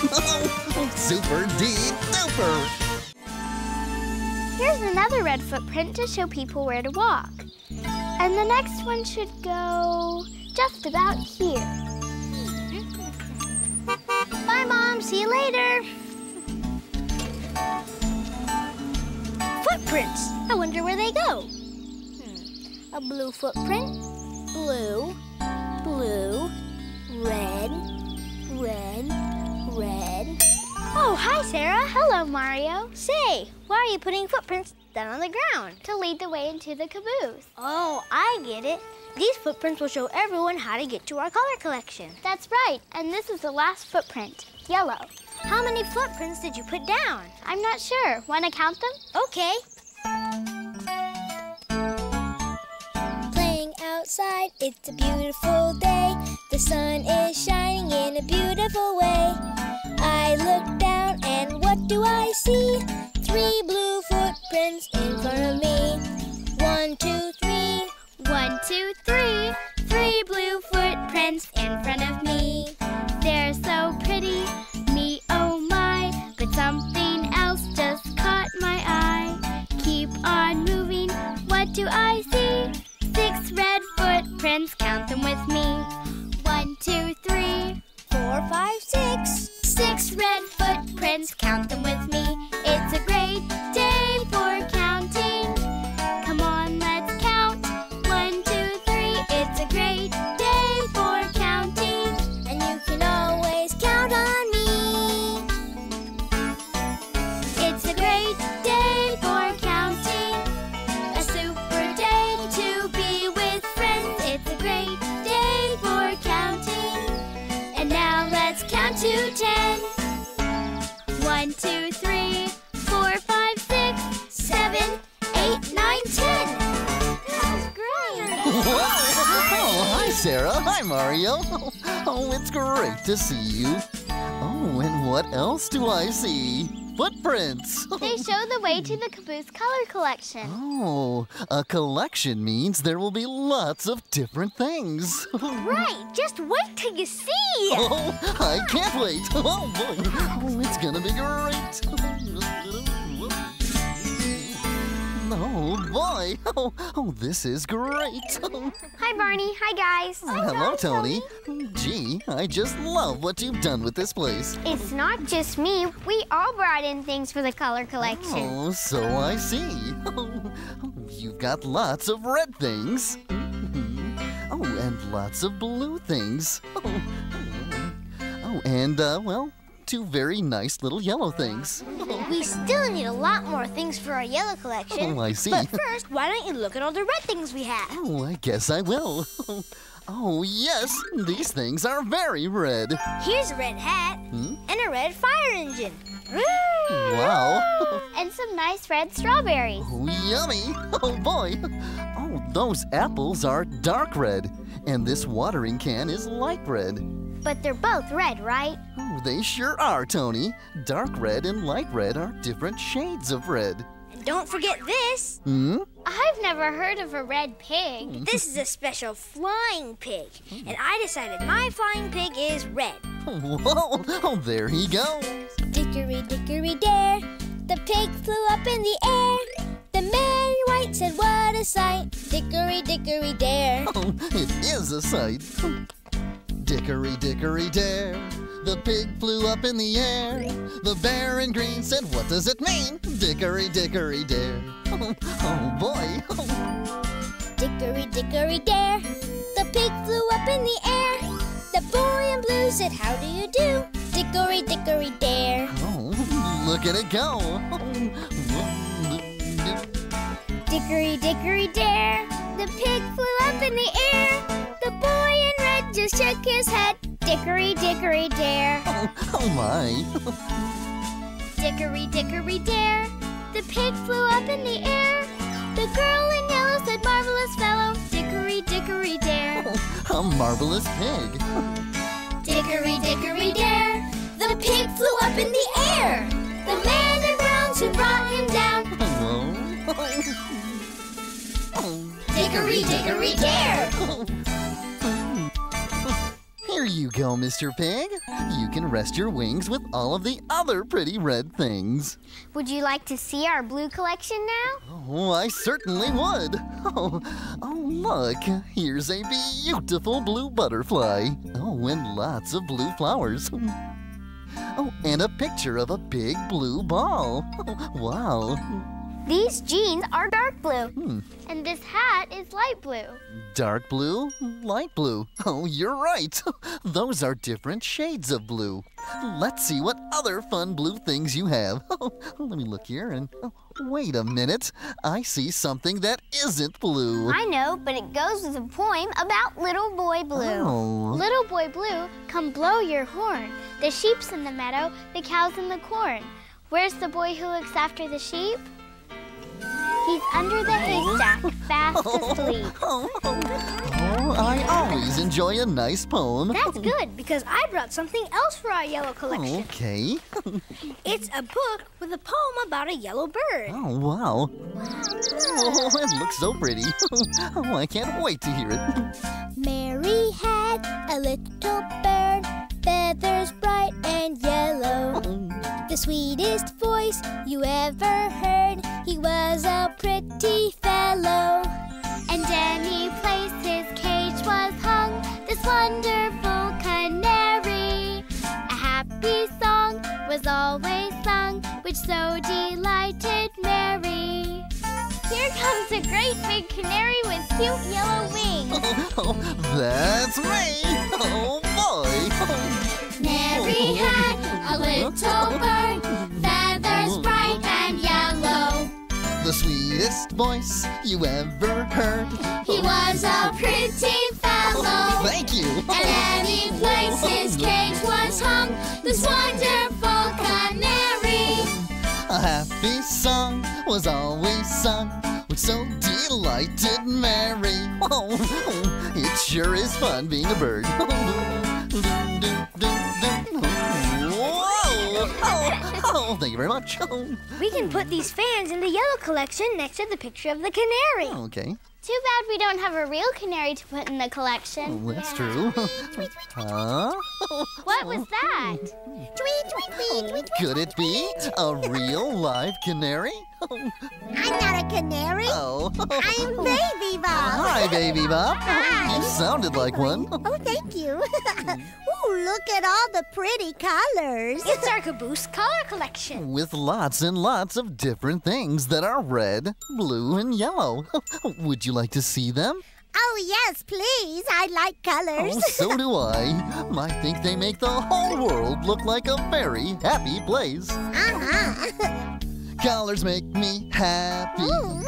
Super deep duper! Here's another red footprint to show people where to walk. And the next one should go just about here. Bye, Mom. See you later. Footprints. I wonder where they go. Hmm. A blue footprint. Blue. Blue. Red. Red. Red. Oh, hi, Sarah. Hello, Mario. Say, why are you putting footprints down on the ground? To lead the way into the caboose. Oh, I get it. These footprints will show everyone how to get to our color collection. That's right. And this is the last footprint, yellow. How many footprints did you put down? I'm not sure. Want to count them? Okay. Outside, it's a beautiful day. The sun is shining in a beautiful way. I look down and what do I see? Three blue footprints in front of me. One, two, three. One, two, three. Three blue footprints in front of me. They're so pretty, me oh my. But something else just caught my eye. Keep on moving, what do I see? Red footprints, count them with me. One, two, three. Four, five, six. Six red footprints, count them with me. Hi, Mario. Oh, it's great to see you. Oh, and what else do I see? Footprints. They show the way to the caboose color collection. Oh, a collection means there will be lots of different things. Right, just wait till you see. Oh, I can't wait. Oh, boy. Oh, it's gonna be great. Oh, boy. Oh, oh this is great. Hi, Barney. Hi, guys. hello, Tony. Gee, I just love what you've done with this place. It's not just me. We all brought in things for the color collection. Oh, so I see. Oh, you've got lots of red things. Oh, and lots of blue things. Oh, oh and, uh, well, two very nice little yellow things. We still need a lot more things for our yellow collection. Oh, I see. But first, why don't you look at all the red things we have? Oh, I guess I will. Oh, yes, these things are very red. Here's a red hat Hmm? and a red fire engine. Wow. And some nice red strawberries. Oh, yummy. Oh, boy. Oh, those apples are dark red. And this watering can is light red. But they're both red, right? They sure are, Tony. Dark red and light red are different shades of red. And don't forget this. Hmm? I've never heard of a red pig. This is a special flying pig. And I decided my flying pig is red. Whoa! Oh, there he goes. Dickory dickory dare, the pig flew up in the air. The man in white said, What a sight! Dickory dickory dare. Oh, it is a sight. Dickory, dickory, dare. The pig flew up in the air. The bear in green said, What does it mean? Dickory, dickory, dare. Oh, oh boy. Dickory dickory dare, the pig flew up in the air. The boy in blue said, How do you do? Dickory dickory dare. Oh, look at it go. Dickory dickory dare, the pig flew up in the air. The boy in red just shook his head. Dickory dickory dare. Oh, oh my. Dickory dickory dare, the pig flew up in the air. The girl in yellow said, Marvelous fellow, dickory dickory dare. Oh, a marvelous pig. Dickory dickory dare, the pig flew up in the air. The man in brown soon brought him down. Hello. Dickory dickory dare. Here you go, Mr. Pig. you can rest your wings with all of the other pretty red things. Would you like to see our blue collection now? Oh, I certainly would. Oh, oh, look, here's a beautiful blue butterfly. Oh, and lots of blue flowers. Oh, and a picture of a big blue ball. Wow. These jeans are dark blue. Hmm. And this hat is light blue. Dark blue, light blue. Oh, you're right. Those are different shades of blue. Let's see what other fun blue things you have. Let me look here and. Oh, wait a minute. I see something that isn't blue. I know, but it goes with a poem about Little Boy Blue. Oh. Little Boy Blue, come blow your horn. The sheep's in the meadow, the cow's in the corn. Where's the boy who looks after the sheep? He's under the haystack, fast oh. asleep. Oh, I always enjoy a nice poem. That's good because I brought something else for our yellow collection. Okay. It's a book with a poem about a yellow bird. Oh, wow. Oh, it looks so pretty. Oh, I can't wait to hear it. Mary had a little bird, feathers bright and yellow. Oh. The sweetest voice you ever heard. He was a pretty fellow. And any place his cage was hung, this wonderful canary. A happy song was always sung, which so delighted Mary. Here comes a great big canary with cute yellow wings. Oh, that's me. Oh, boy. Mary had a little bird, The sweetest voice you ever heard. He was a pretty fellow. Thank you. And any place his cage was hung, this wonderful canary. A happy song was always sung, which so delighted Mary. Oh, it sure is fun being a bird. Whoa! Oh, oh, thank you very much. Oh, We can put these fans in the yellow collection next to the picture of the canary. Oh, okay, Too bad we don't have a real canary to put in the collection. well, that's true. Huh? What was that? Twee tweet. tweet, tweet, Could it be a real live canary? I'm not a canary. Oh. I'm Baby Bop. Hi, baby Bop. You sounded like one. Oh, thank you. Mm. Oh, look at all the pretty colors. It's our caboose color collection. With lots and lots of different things that are red, blue, and yellow. Would you like to see them? Oh, yes, please. I like colors. Oh, so do I. I think they make the whole world look like a very happy place. Uh-huh. Colors make me happy Ooh.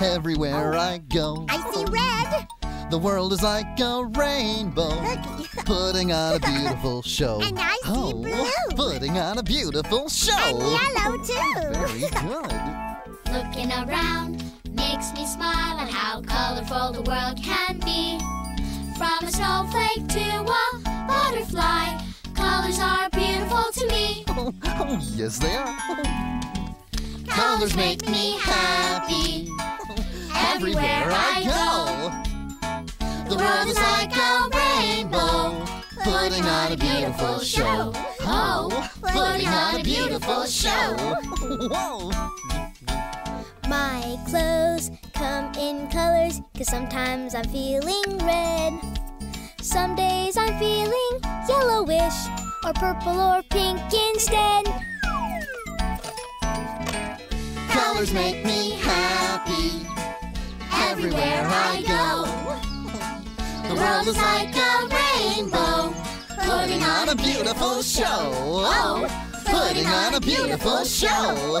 everywhere I go. I see red. The world is like a rainbow, putting on a beautiful show. And I see oh, blue. putting on a beautiful show. And yellow, too. Very good. Looking around makes me smile at how colorful the world can be. From a snowflake to a butterfly, colors are beautiful to me. Oh, oh, yes, they are. Colors make me happy everywhere I go. The world is like a rainbow, putting on a beautiful show. Oh, putting on a beautiful show. Whoa. My clothes come in colors, cause sometimes I'm feeling red. Some days I'm feeling yellowish, or purple or pink instead. Colors make me happy everywhere I go. The world is like a rainbow, putting on a beautiful show. Oh, putting on a beautiful show.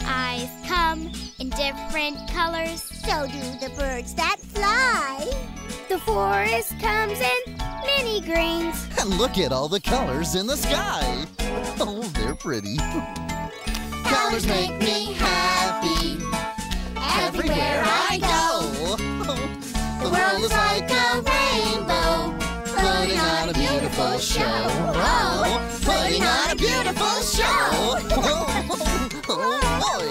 Eyes come in different colors. So do the birds that fly. The forest comes in many greens. And look at all the colors in the sky. Oh, they're pretty. Colors make me happy everywhere I go. Oh. The world is like a rainbow, putting on a beautiful show. Oh, putting on a beautiful show. Oh, boy.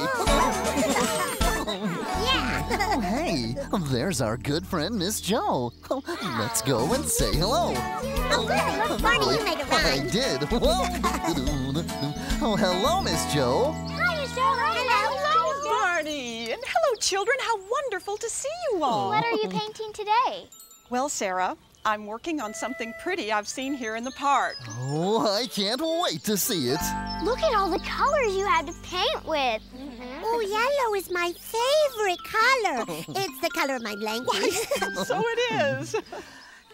Yeah. Oh, hey, there's our good friend Miss Joe. Oh, let's go and say hello. Oh, really? Barney, oh, you made a I rhyme. did. oh, hello, Miss Joe. Hi, Miss Joe. Hello. Barney! And hello, children. How wonderful to see you all. What are you painting today? Well, Sarah, I'm working on something pretty I've seen here in the park. Oh, I can't wait to see it. Look at all the colors you had to paint with. Oh, yellow is my favorite color. It's the color of my blanket. so it is.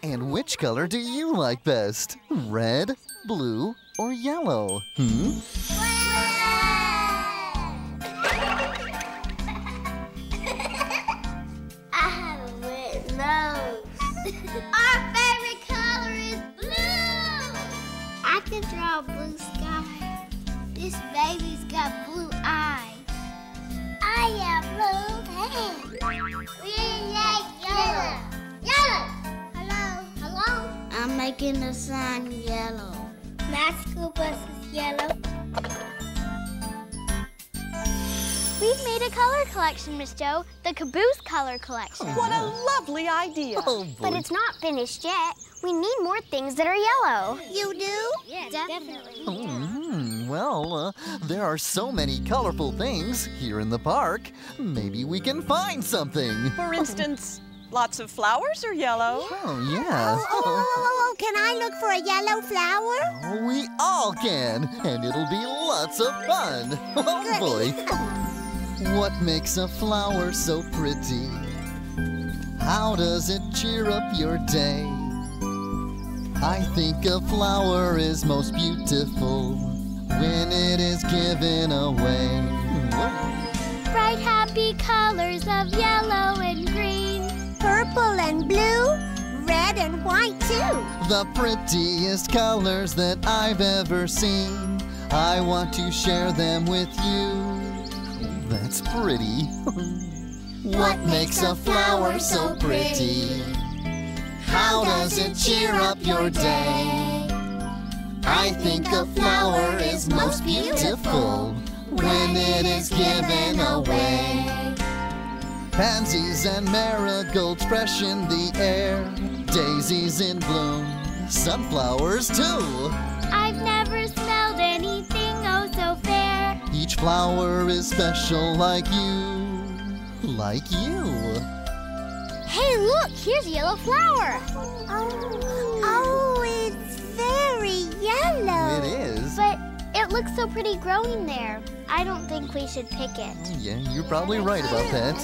And which color do you like best? Red, blue, or yellow? Hmm? Can blue sky. This baby's got blue eyes. I have blue pants. We like yellow. Yellow. Hello. Hello. I'm making the sun yellow. My school bus is yellow. We've made a color collection, Miss Joe. The Caboose Color Collection. What a lovely idea. Oh, boy. But it's not finished yet. We need more things that are yellow. You do? Yeah, definitely. Hmm, well, uh, there are so many colorful things here in the park. Maybe we can find something. For instance, lots of flowers are yellow. Oh, yeah. Oh, oh, oh, oh, can I look for a yellow flower? We all can, and it'll be lots of fun. Oh, boy. What makes a flower so pretty? How does it cheer up your day? I think a flower is most beautiful when it is given away. Bright, happy colors of yellow and green. Purple and blue, red and white too. The prettiest colors that I've ever seen. I want to share them with you. That's pretty. what makes a flower so pretty? How does it cheer up your day? I think a flower is most beautiful when it is given away. Pansies and marigolds fresh in the air, daisies in bloom, sunflowers too. I've never smelled anything oh so fair. Each flower is special like you, like you. Hey, look, here's a yellow flower. Oh, oh, it's very yellow. It is. But it looks so pretty growing there. I don't think we should pick it. Oh, yeah, you're probably right about that.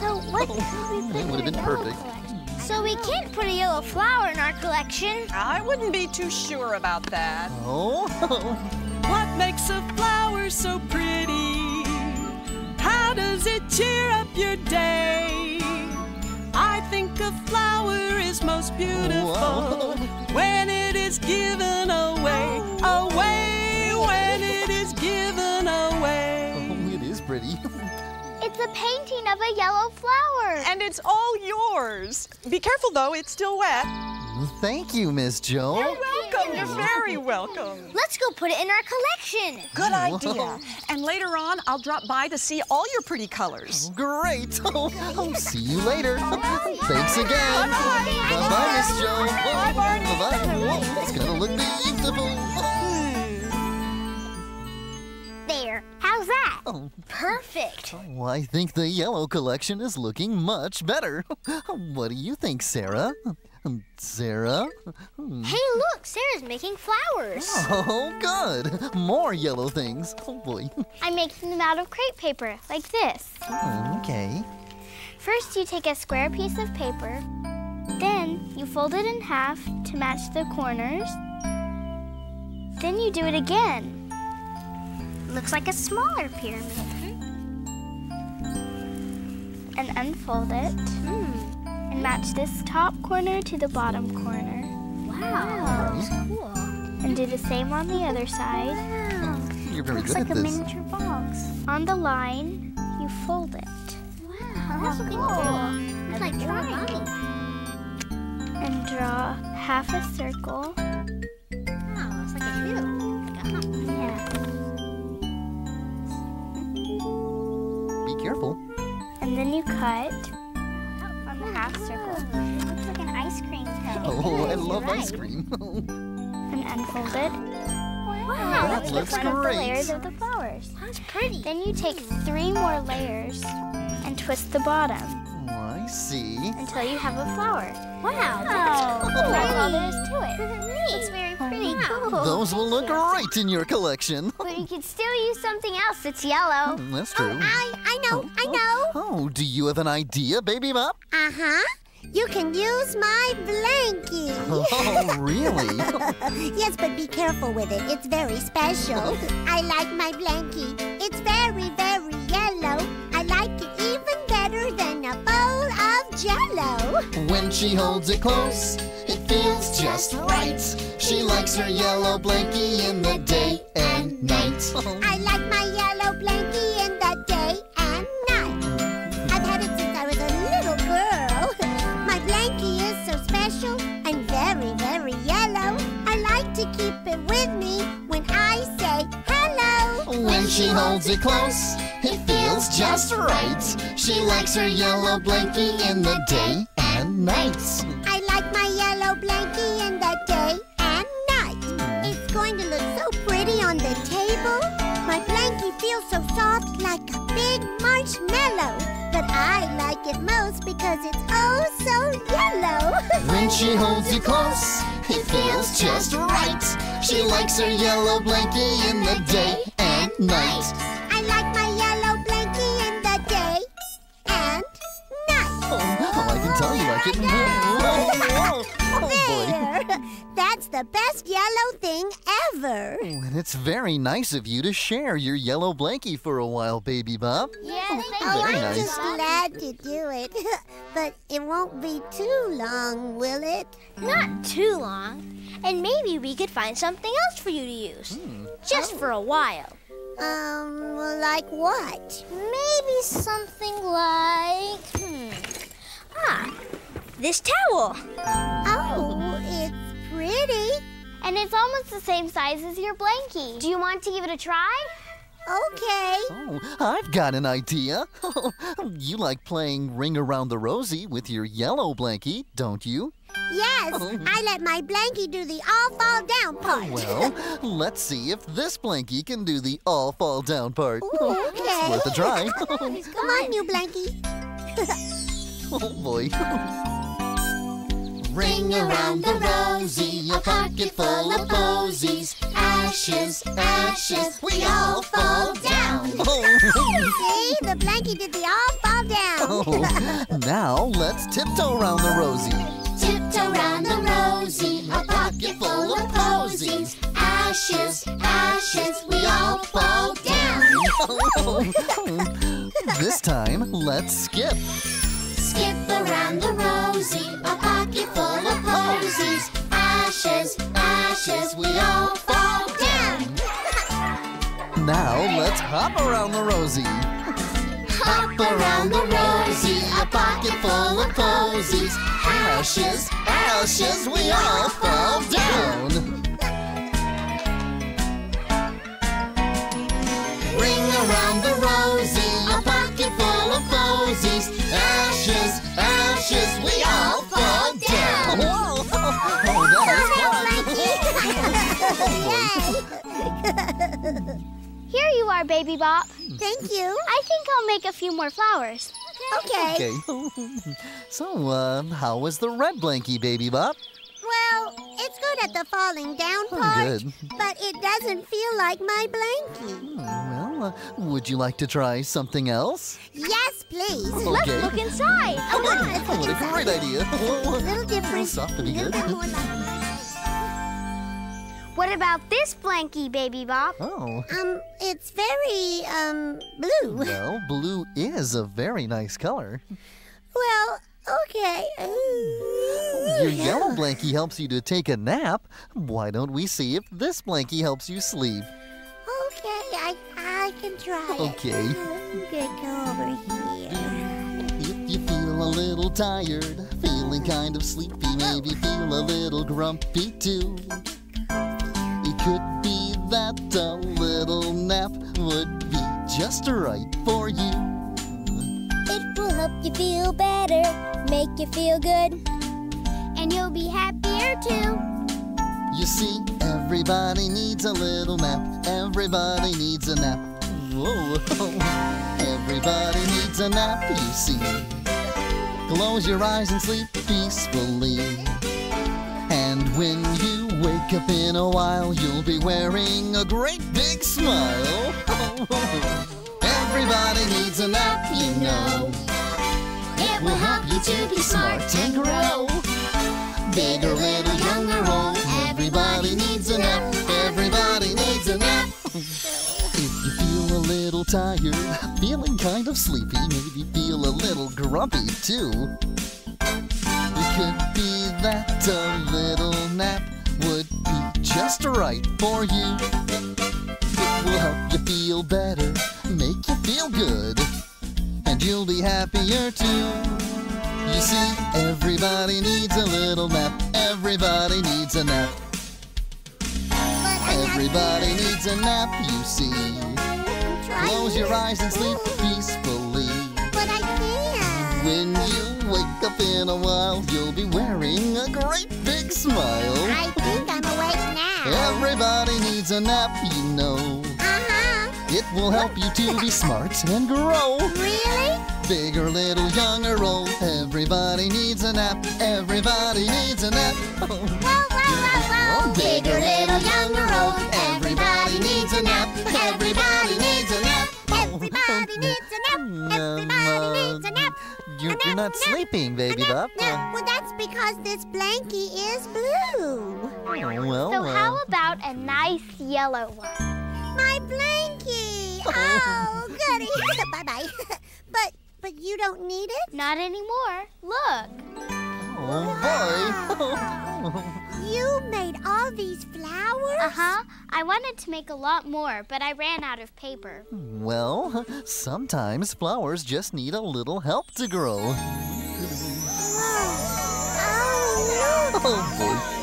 So what oh, could we put That in would have our been perfect. collection? So we can't put a yellow flower in our collection. I wouldn't be too sure about that. Oh, What makes a flower so pretty? How does it cheer up your day? I think a flower is most beautiful Whoa. when it is given away. Away when it is given away. oh, it is pretty. It's a painting of a yellow flower. And it's all yours. Be careful though, it's still wet. Thank you, Miss Joan. You're Welcome, you're very welcome. Let's go put it in our collection. Good idea. And later on, I'll drop by to see all your pretty colors. Oh, great. Oh, oh, see you later. Thanks again. Bye-bye. Bye-bye, Miss Joe. Bye, Barney. Bye-bye. It's gonna look beautiful. Oh, Perfect. oh, I think the yellow collection is looking much better. What do you think, Sarah? Um, Sarah? Hey, look, Sarah's making flowers. Oh, good. More yellow things. Oh, boy. I'm making them out of crepe paper, like this. Okay. First, you take a square piece of paper. Then, you fold it in half to match the corners. Then you do it again. Looks like a smaller pyramid. And unfold it. Hmm. And match this top corner to the bottom corner. Wow. That's cool. And do the same on the other side. Wow. You're very Looks good like at a this. miniature box. On the line, you fold it. Wow, that's cool. I like drawing. and draw half a circle. Wow, it's like a shoe. Like a hump. Yeah. Careful. And then you cut on the half circle. It looks like an ice cream cone. Oh, I love right. ice cream. and unfold it. Wow, wow that that's looks one great. of the layers of the flowers. That's pretty. Then you take three more layers and twist the bottom. Oh, I see. Until you have a flower. Wow, that's cool. That's all there is to it. That's it's very pretty. Wow. Those will look great in your collection. But you could still use something else that's yellow. Mm, That's true. I, I know, I know. Oh, do you have an idea, Baby Bop? Uh-huh. You can use my blankie. Oh, really? yes, but be careful with it. It's very special. I like my blankie. It's very, very yellow. I like it even better than a bowl of jello. When she holds it close, feels just right. She likes her yellow blankie in the day and night. I like my yellow blankie in the day and night. I've had it since I was a little girl. My blankie is so special and very, very yellow. I like to keep it with me when I say hello. When she holds it close, it feels just right. She likes her yellow blankie in the day and night. Feels so soft like a big marshmallow. But I like it most because it's oh so yellow. When she holds you close, it feels just right. She likes her yellow blankie in the day and night. I like my yellow blankie in the day and night. Oh, oh I can tell you like it. Oh, boy. There. That's the best yellow thing ever. And it's very nice of you to share your yellow blankie for a while, Baby Bop. Yeah, thank Oh, Very I'm nice. just glad to do it. but it won't be too long, will it? Not too long. And maybe we could find something else for you to use. Just for a while. Um, like what? Maybe something like. Hmm. Ah, this towel. Oh, it's pretty. And it's almost the same size as your blankie. Do you want to give it a try? Okay. Oh, I've got an idea. you like playing Ring Around the Rosie with your yellow blankie, don't you? Yes, I let my blankie do the all fall down part. Well, let's see if this blankie can do the all fall down part. Ooh, okay. It's worth a try. Come on, you blankie. oh boy. Ring around the rosy, a pocket full of posies. Ashes, ashes, we all fall down. See, the blankie did the all fall down. Oh, now let's tiptoe around the rosy. Tiptoe round the rosy, a pocket full of posies. Ashes, ashes, we all fall down. this time, let's skip. Skip around the rosy, a pocket full of posies. Ashes, ashes, we all fall down. Now let's hop around the rosy. Hop around the rosy, a pocket full of posies. Ashes, ashes, we all fall down. Ring around the Ashes, ashes, we all fall down. Whoa! Oh, that was fun. Here you are, Baby Bop. Thank you. I think I'll make a few more flowers. Okay. Okay. so, uh, how was the red blankie, Baby Bop? Well, it's good at the falling down Oh, part, good. but it doesn't feel like my blankie. Hmm, Well, uh, would you like to try something else? Yes, please. Okay. Look inside. Oh, good. Let's Oh, look what a inside. great idea. A little different. Soft to be good. bit more like- What about this blankie, Baby Bop? Oh, Um, it's very, um, blue. well, blue is a very nice color. Well, okay. Your yellow blankie helps you to take a nap. Why don't we see if this blankie helps you sleep? Okay, I, I can try it. Okay. Okay, go over here. If you feel a little tired, feeling kind of sleepy, maybe feel a little grumpy too. It could be that a little nap would be just right for you. It will help you feel better, make you feel good. And you'll be happier too. You see, everybody needs a little nap. Everybody needs a nap. Whoa, everybody needs a nap, you see. Close your eyes and sleep peacefully. And when you wake up in a while, you'll be wearing a great big smile. Everybody needs a nap, you know. Will help you to be smart and grow. Big or little, young or old, everybody needs a nap. Everybody needs a nap. If you feel a little tired, feeling kind of sleepy, maybe feel a little grumpy too. It could be that a little nap would be just right for you. It will help you feel better, make you feel good, and you'll be happier too. You see, everybody needs a little nap. Everybody needs a nap. Everybody needs a nap, you see. Close your eyes and sleep peacefully. But I can't. When you wake up in a while, you'll be wearing a great big smile. I think I'm awake now. Everybody needs a nap, you know. It will help you to be smart and grow. Really? Big or little, young or old, oh, everybody needs a nap. Everybody needs a nap. Whoa, whoa, whoa, whoa. Big or little, young or old, oh, everybody needs a nap. Everybody needs a nap. Everybody needs a nap. Everybody um, needs a nap. You're, you're not sleeping, baby duck. Well, that's because this blankie is blue. Oh, well, So how about a nice yellow one? My blankie. Oh, goody. Bye-bye. but, but you don't need it? Not anymore. Look. Oh boy. You made all these flowers? Uh-huh. I wanted to make a lot more, but I ran out of paper. well, sometimes flowers just need a little help to grow. Oh, look. Oh boy.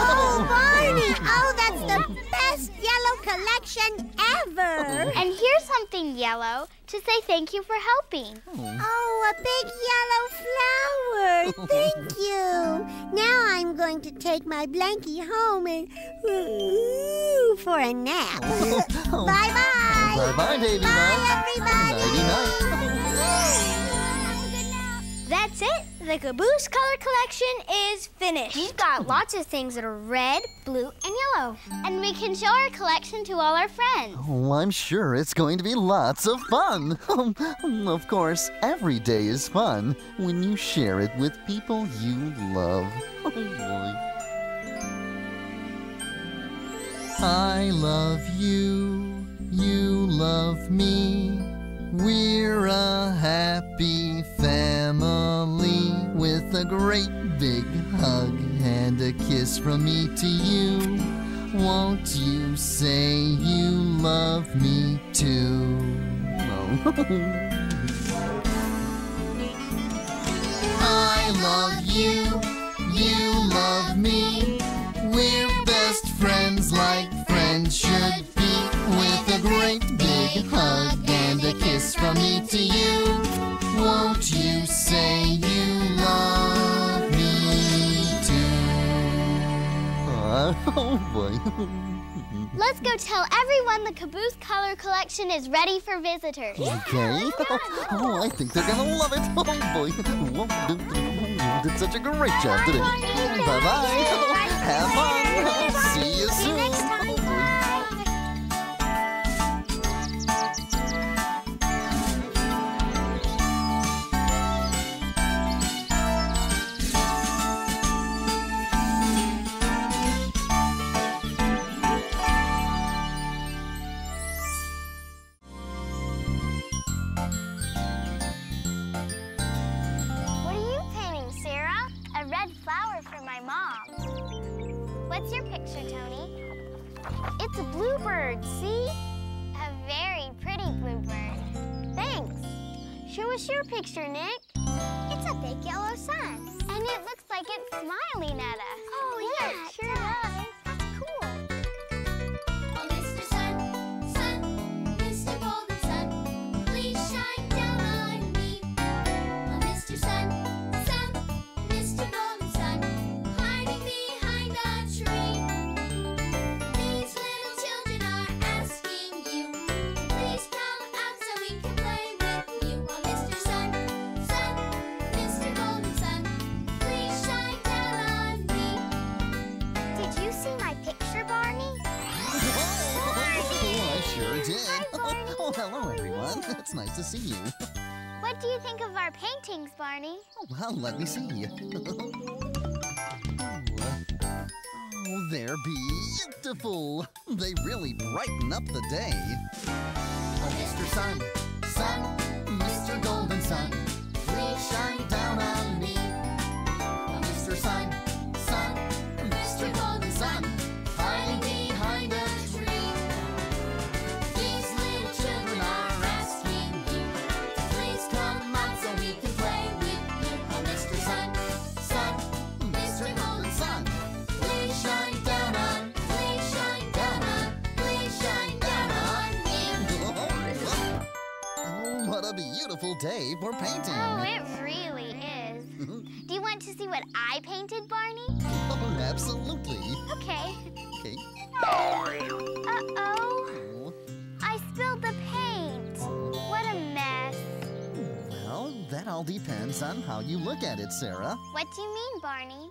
Oh, Barney. Oh, that's the best yellow collection ever. And here's something yellow to say thank you for helping. Oh, a big yellow flower. Thank you. Now I'm going to take my blankie home and ooh, for a nap. bye bye. Bye bye, baby Bye, everybody. Nighty night. That's it. The Caboose Color Collection is finished. We've got lots of things that are red, blue, and yellow. And we can show our collection to all our friends. Oh, I'm sure it's going to be lots of fun. of course, every day is fun when you share it with people you love. Oh boy. I love you, you love me. We're a happy family with a great big hug and a kiss from me to you. Won't you say you love me too? I love you, you love me. We're best friends like friends should. With a great big hug and a kiss from me to you. Won't you say you love me too? oh boy. Let's go tell everyone the Caboose Color Collection is ready for visitors. Okay. Oh, I think they're gonna love it. Oh boy. You did such a great job today. Bye bye. Have fun. See you soon. It's a bluebird, see? A very pretty bluebird. Thanks. Show us your picture, Nick. It's a big yellow sun. And it looks like it's smiling at paintings, Barney? Oh, well, let me see. oh, they're beautiful. They really brighten up the day. Oh, Mr. Sun, Sun, Mr. Golden Sun, beautiful day for painting. Oh, it really is. Mm-hmm. Do you want to see what I painted, Barney? Oh, absolutely. Okay. Okay. Uh-oh. Oh, I spilled the paint. Oh. What a mess. Well, that all depends on how you look at it, Sarah. What do you mean, Barney?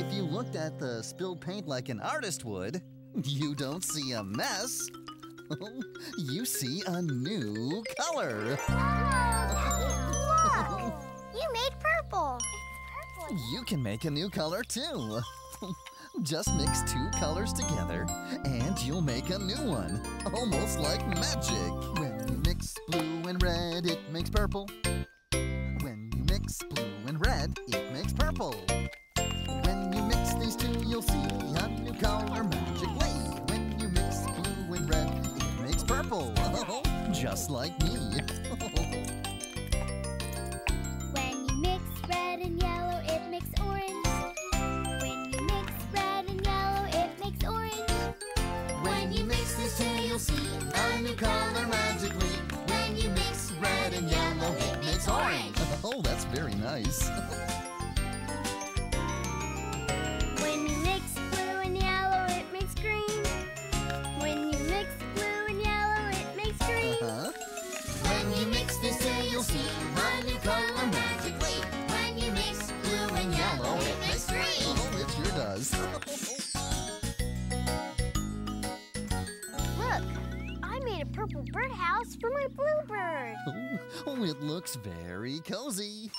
If you looked at the spilled paint like an artist would, you don't see a mess. you see a new color. Whoa! You made purple. It's purple. You can make a new color too. Just mix two colors together and you'll make a new one. Almost like magic. When you mix blue and red, it makes purple. When you mix blue and red, it makes purple. When you mix these two, you'll see Just like me. When you mix red and yellow, it makes orange. When you mix red and yellow, it makes orange. When you mix these two, you'll see a new color magically. When you mix red and yellow, it makes orange. Oh, that's very nice. looks very cozy.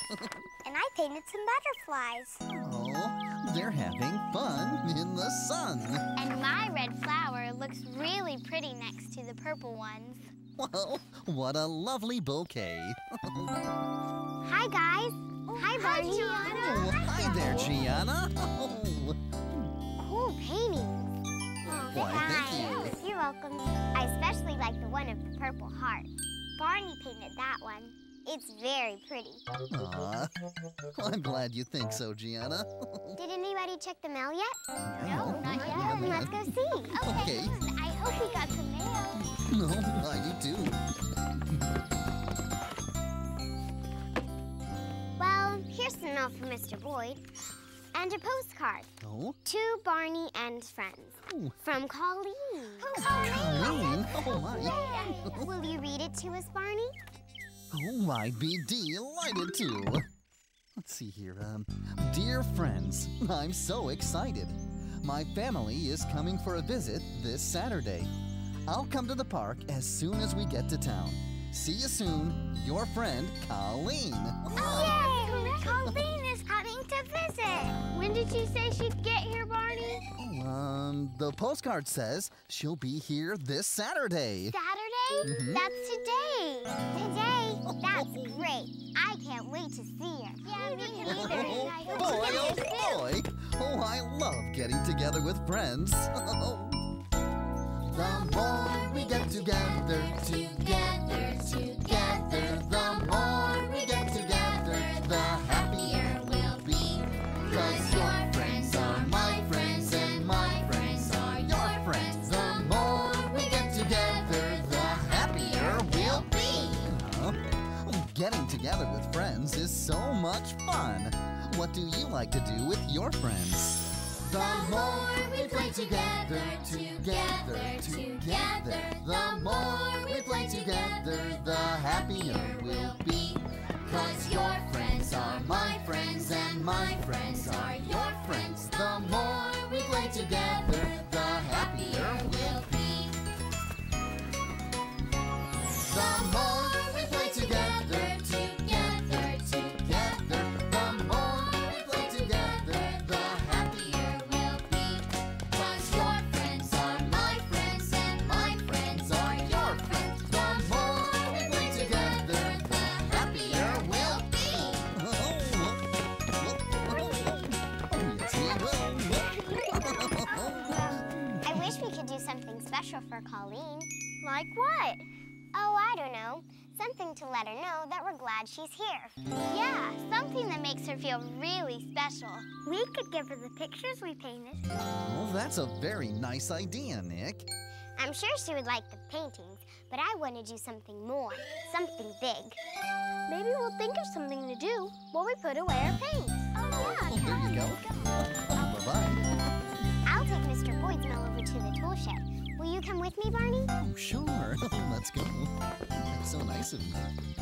And I painted some butterflies. Oh, they're having fun in the sun. And my red flower looks really pretty next to the purple ones. Well, what a lovely bouquet. Hi, guys. hi, Barney. Oh, hi there, Gianna. Oh, Cool paintings. Oh, why, thank you. You're welcome. I especially like the one of the purple heart. Barney painted that one. It's very pretty. Aw, I'm glad you think so, Gianna. Did anybody check the mail yet? No, not yet. Then let's go see. Okay. I hope we got some mail. No, I do too. Well, here's some mail from Mr. Boyd. And a postcard. Oh, To Barney and friends. Oh. From Colleen. Colleen. Oh, my. Will you read it to us, Barney? Oh, I'd be delighted to. Let's see here. Um, dear friends, I'm so excited. My family is coming for a visit this Saturday. I'll come to the park as soon as we get to town. See you soon, your friend Colleen. Oh, Yay! Colleen is coming to visit. When did she say she'd get here, Barney? Oh, um, the postcard says she'll be here this Saturday. Saturday? Mm-hmm. That's today. Today? That's great. I can't wait to see her. Yeah, me neither. Oh, boy, oh boy! Oh, I love getting together with friends. the more we get together, together, together, the more we get together, so much fun. What do you like to do with your friends? The more we play together, together, together, the more we play together, the happier we'll be. Cause your friends are my friends and my friends are your friends. The more we play together, the happier we'll be. For Colleen. Like what? Oh, I don't know. Something to let her know that we're glad she's here. Yeah, something that makes her feel really special. We could give her the pictures we painted. Oh, that's a very nice idea, Nick. I'm sure she would like the paintings, but I want to do something more, something big. Maybe we'll think of something to do while we put away our paints. Oh, Oh, there you go. Bye-bye. I'll take Mr. Boyd's over to the tool shed. Will you come with me, Barney? Oh, sure. Let's go. That's so nice of you.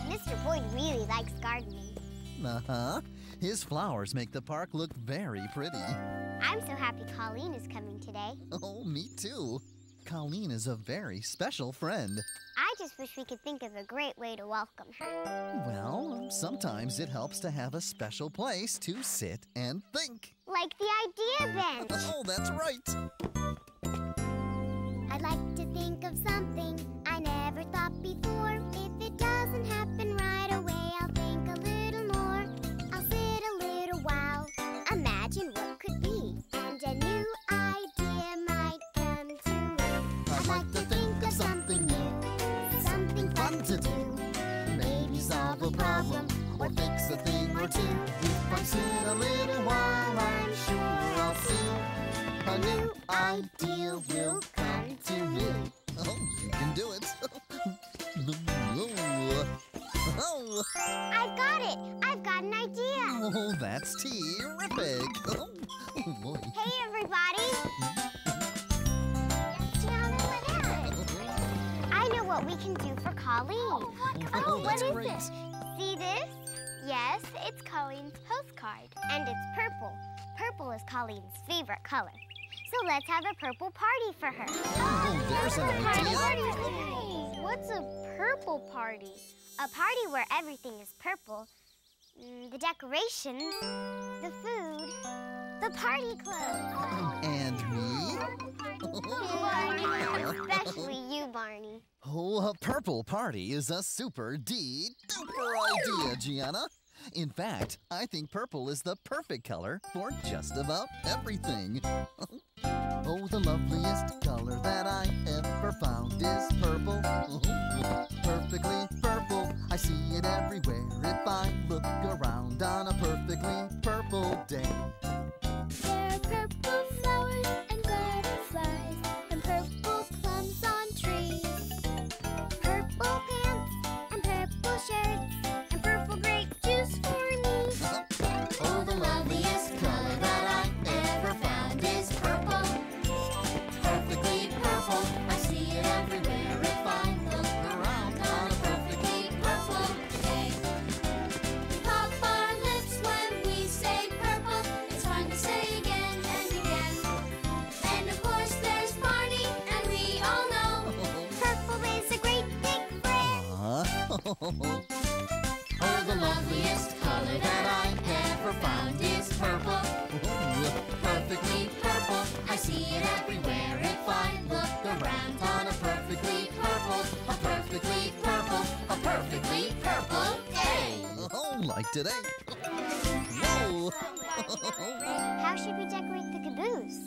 Mr. Boyd really likes gardening. Uh-huh. His flowers make the park look very pretty. I'm so happy Colleen is coming today. Oh, me too. Colleen is a very special friend. I just wish we could think of a great way to welcome her. Well, sometimes it helps to have a special place to sit and think. Like the idea bench. Oh, that's right. I'd like to think of something I never thought before. If it doesn't happen right away, I'll think a little more. I'll sit a little while, imagine what could be, and a new idea might come to me. I'd like to think of something new, something fun to do. Maybe solve a problem or fix a thing or two. If I sit a little while, I'm sure I'll see a new idea will come to me. Oh, you can do it. oh, I've got it! I've got an idea! oh, that's terrific. Oh, oh boy. Hey, everybody! What is? I know what we can do for Colleen. Oh, oh that's great. See this? Yes, it's Colleen's postcard. And it's purple. Purple is Colleen's favorite color. So let's have a purple party for her. Oh, there's an idea. Hey, what's a purple party? A party where everything is purple. Mm, The decorations, the food, the party clothes. And me? Barney, especially you, Barney. Oh, a purple party is a super D duper idea, Gianna. In fact, I think purple is the perfect color for just about everything. oh, the loveliest color that I ever found is purple. perfectly purple. I see it everywhere if I look around on a perfectly purple day. Like today. Whoa! How should we decorate the caboose?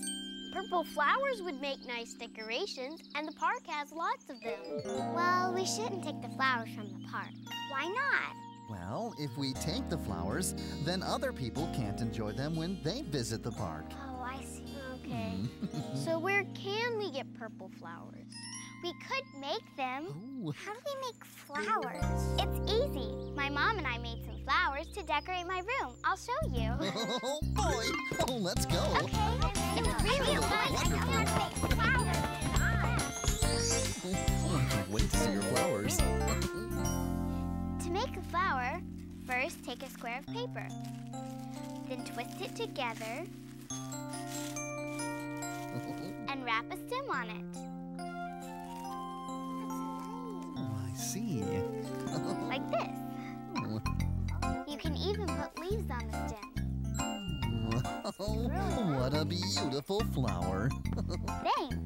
Purple flowers would make nice decorations, and the park has lots of them. Well, we shouldn't take the flowers from the park. Why not? Well, if we take the flowers, then other people can't enjoy them when they visit the park. Oh, I see. Okay. Mm-hmm. so where can we get purple flowers? We could make them. Oh, How do they make flowers? It's easy. My mom and I made some flowers to decorate my room. I'll show you. oh boy! Oh, let's go. Okay. It's really fun. I know how to make flowers. I can't wait to see your flowers. To make a flower, first take a square of paper. Then twist it together and wrap a stem on it. See. Like this. You can even put leaves on the stem. Oh, what a beautiful flower. Thanks.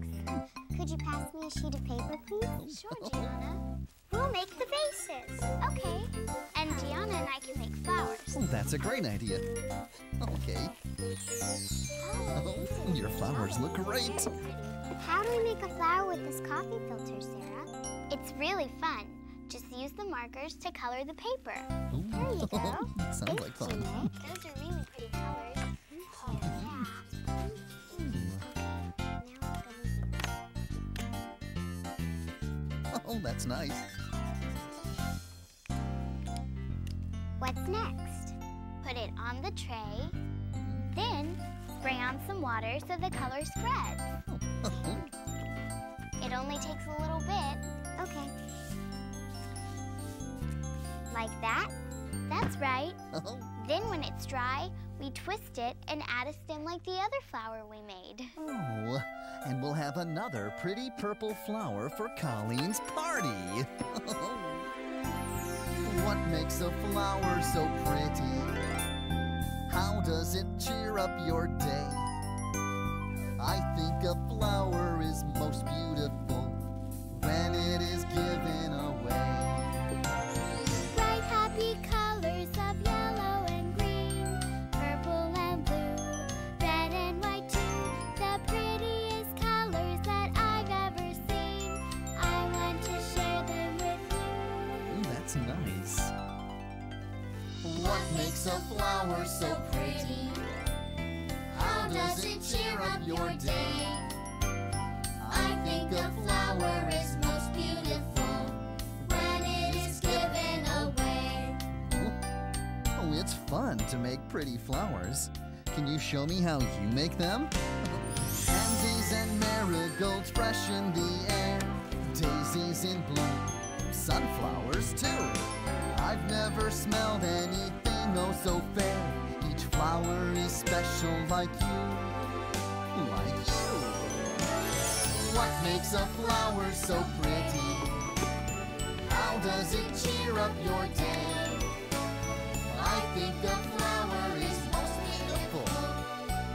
Could you pass me a sheet of paper, please? Sure, Gianna. We'll make the vases. Okay. And Gianna and I can make flowers. Oh, that's a great idea. Okay. Oh, your flowers look great. How do we make a flower with this coffee filter, Sarah? It's really fun. Just use the markers to color the paper. Ooh. There you go. Sounds like fun. Those are really pretty colors. Oh, yeah. Oh, that's nice. What's next? Put it on the tray. Then spray on some water so the color spreads. Oh, It only takes a little bit. Okay. Like that? That's right. Then when it's dry, we twist it and add a stem like the other flower we made. Oh, and we'll have another pretty purple flower for Colleen's party. what makes a flower so pretty? How does it cheer up your day? I think a flower is most beautiful when it is given away. Bright, happy colors of yellow and green, purple and blue, red and white too. The prettiest colors that I've ever seen. I want to share them with you. Ooh, that's nice. What makes a flower so pretty? How does it cheer up your day? Flower is most beautiful when it is given away. Oh, it's fun to make pretty flowers. Can you show me how you make them? Pansies and marigolds fresh in the air, daisies in bloom, sunflowers too. I've never smelled anything oh so fair. Each flower is special like you, What makes a flower so pretty? How does it cheer up your day? I think a flower is most beautiful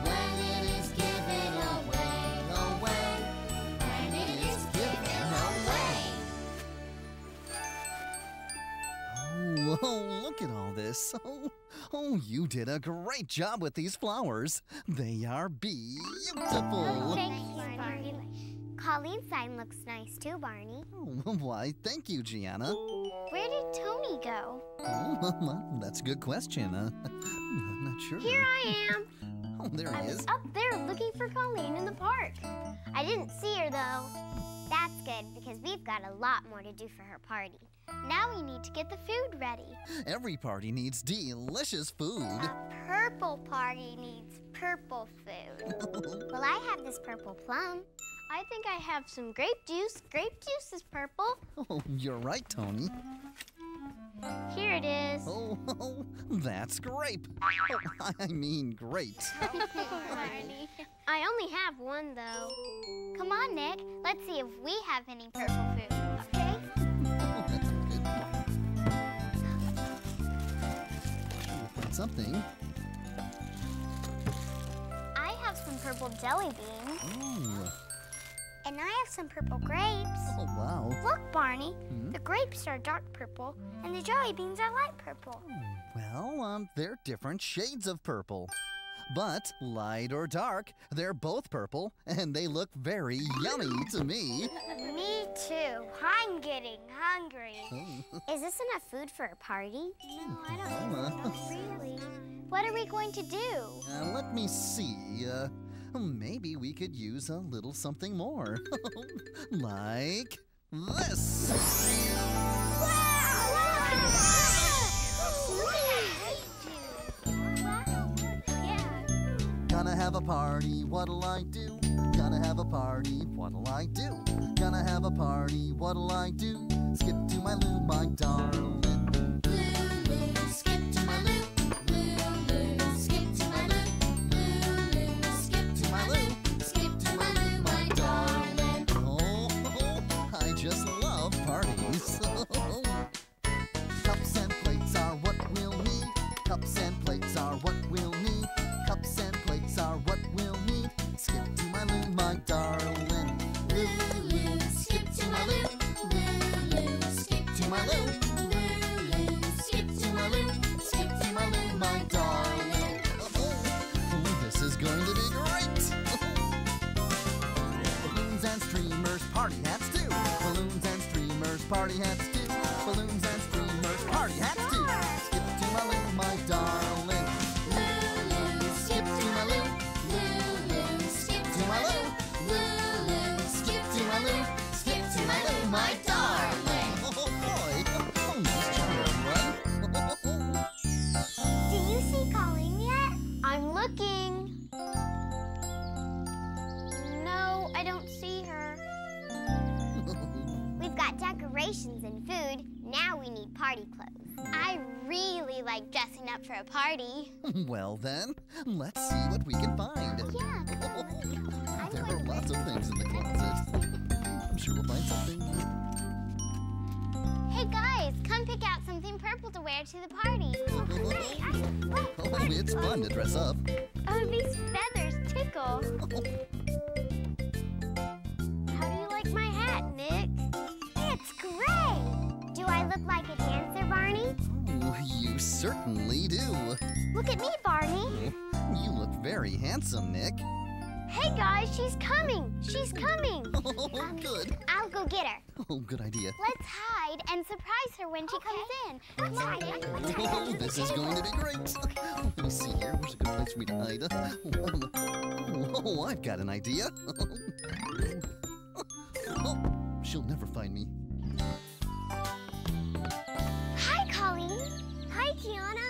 when it is given away, away, when it is given away. Oh, oh, look at all this. Oh, oh, you did a great job with these flowers. They are beautiful. Oh, thank you, Barney. Colleen's sign looks nice too, Barney. Oh, why, thank you, Gianna. Where did Tony go? Oh, that's a good question. Uh, I'm not sure. Here I am. Oh, there I he was is. up there looking for Colleen in the park. I didn't see her though. That's good because we've got a lot more to do for her party. Now we need to get the food ready. Every party needs delicious food. A purple party needs purple food. well, I have this purple plum. I think I have some grape juice. Grape juice is purple. Oh, you're right, Tony. Here it is. Oh, oh that's grape. Oh, I mean great. Barney. I only have one though. Come on, Nick. Let's see if we have any purple food. Okay? That's a good one. Find something. I have some purple jelly beans. Oh, And I have some purple grapes. oh wow. Look, Barney. The grapes are dark purple, and the jelly beans are light purple. Well, um, they're different shades of purple. But light or dark, they're both purple, and they look very yummy to me. Me too. I'm getting hungry. Oh, Is this enough food for a party? No, I don't really. What are we going to do? uh, let me see. Uh, maybe we could use a little something more. like this. Gonna have a party, what'll I do? Gonna have a party, what'll I do? Gonna have a party, what'll I do? Skip to my loo, my darling. Skip party hats too. Balloons and streamers, party hats too. Skip to my loo, my darling. Lulu, skip to my loo. Lulu, skip to my loo. Lulu, skip to my loo. Skip to my loo, my darling. Need party clothes. I really like dressing up for a party. well then, let's see what we can find. Yeah. there are lots of things in the closet. I'm sure we'll find something. Hey guys, come pick out something purple to wear to the party. Oh, it's fun to dress up. Oh, these feathers tickle. How do you like my hat, Nick? It's great. Do I look like a dancer, Barney? Oh, you certainly do. Look at me, Barney. Oh, you look very handsome, Nick. Hey guys, she's coming. She's coming. Oh, um, good. I'll go get her. Oh, good idea. Let's hide and surprise her when she comes in. Come on, Nick. Oh, this is going to be great. Oh, let me see here. Where's a good place for me to hide? Oh, I've got an idea. Oh, she'll never find me. Hi, Tiana.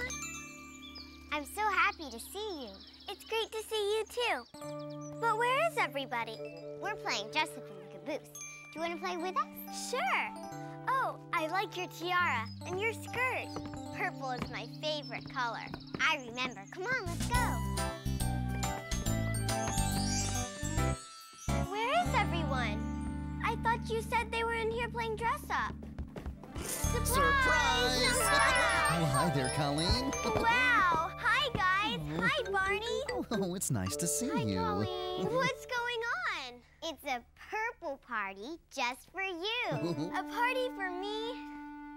I'm so happy to see you. It's great to see you too. But where is everybody? We're playing dress up in the caboose. Do you want to play with us? Sure. Oh, I like your tiara and your skirt. Purple is my favorite color. I remember. Come on, let's go. Where is everyone? I thought you said they were in here playing dress Surprise! Surprise! Oh, hi there, Colleen. Wow! Hi, guys! Hi, Barney! Oh, it's nice to see Hi, you. Colleen! What's going on? It's a purple party just for you. a party for me?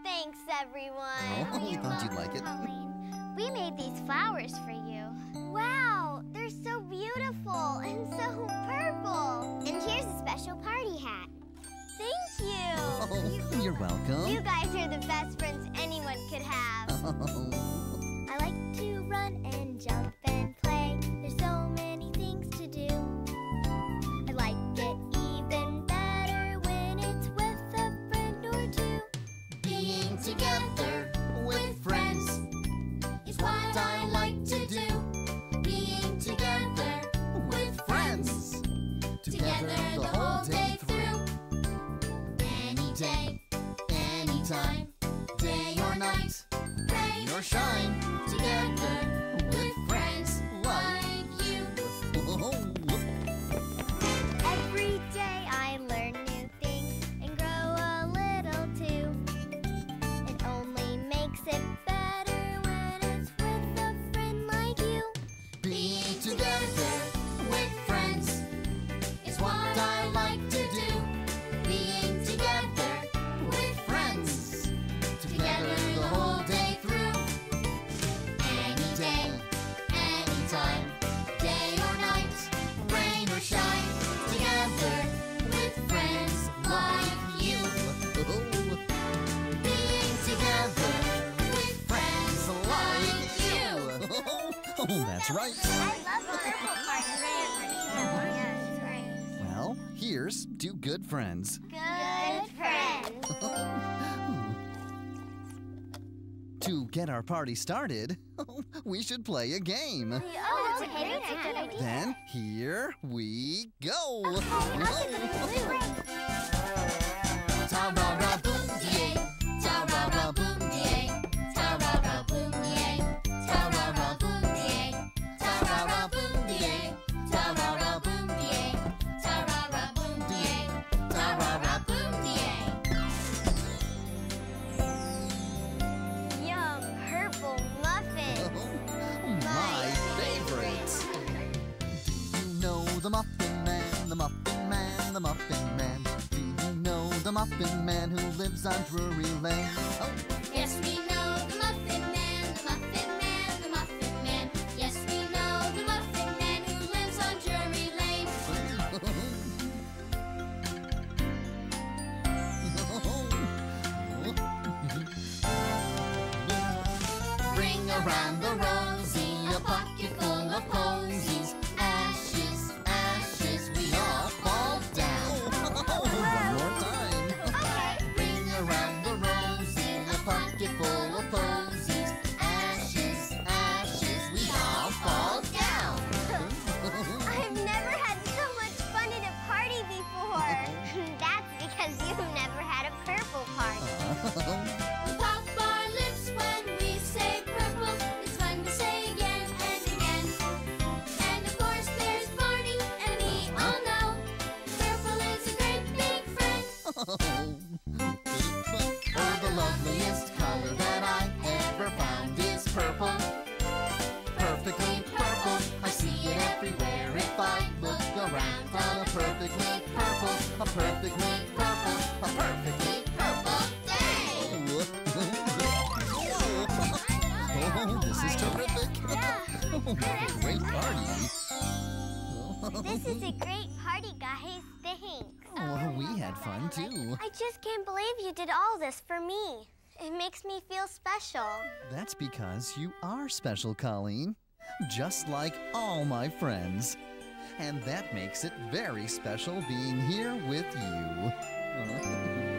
Thanks, everyone. Oh, You thought you'd like it. Colleen. We made these flowers for you. Wow! They're so beautiful and so purple. And here's a special party hat. Thank you! Oh, you're welcome. You guys are the best friends anyone could have. Oh. I like to run and jump or shine, friends. Good friends. To get our party started, we should play a game. Oh, that's a great idea. Then here we go. Ta-ra-ra Muffin Man who lives on Drury Lane? Oh, all this for me. It makes me feel special. That's because you are special, Colleen. Just like all my friends. And that makes it very special being here with you.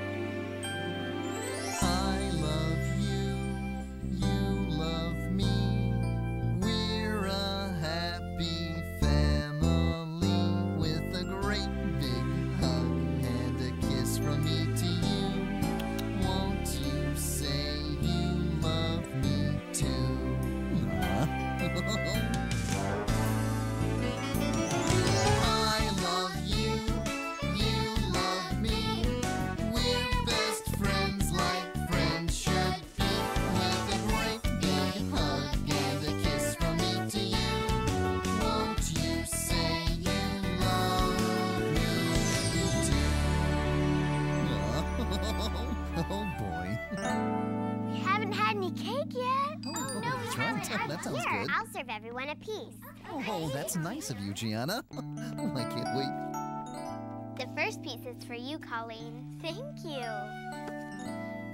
nice of you, Gianna. I can't wait. The first piece is for you, Colleen. Thank you.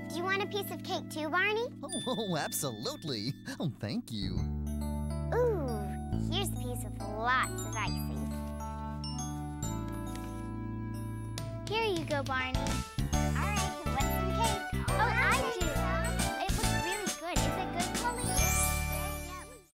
Do you want a piece of cake too, Barney? Oh, oh absolutely. Oh, thank you. Ooh, here's a piece with lots of icing. Here you go, Barney. All right.